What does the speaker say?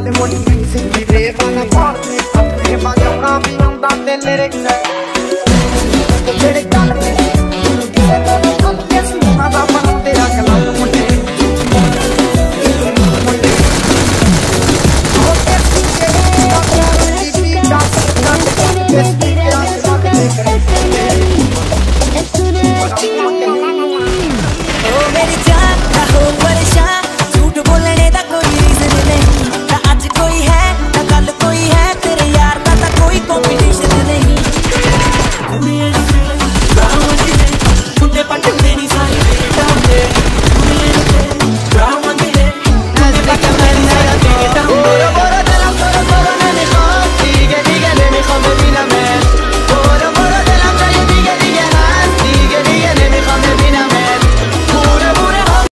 ਨਾਲ ਮੋਟੀ ਸਿੰਗੀ ਦੇ ਵਾਲਾ ਪਾਰਦੇ ਆਪਣੇ ਮਗਰਾਂ ਵੀ ਆਉਂਦਾ ਤੇ ਲਿਰਿਕਸ ਜਿਹੜੇ ਗੱਲ ਤੇ